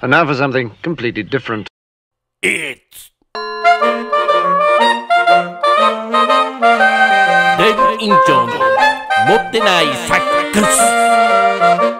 And now for something completely different. It's デブ委員長の持ってないサックス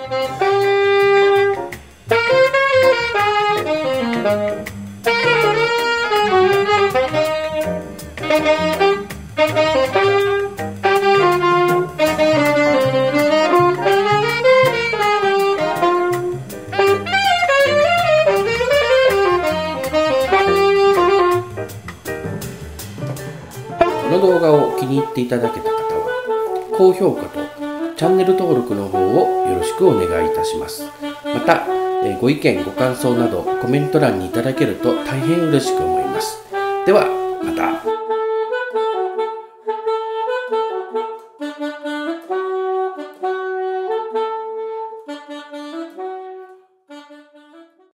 この動画を気に入っていただけた方は高評価とチャンネル登録の方をよろしくお願いいたします。またえご意見ご感想などコメント欄にいただけると大変嬉しく思います。ではまた。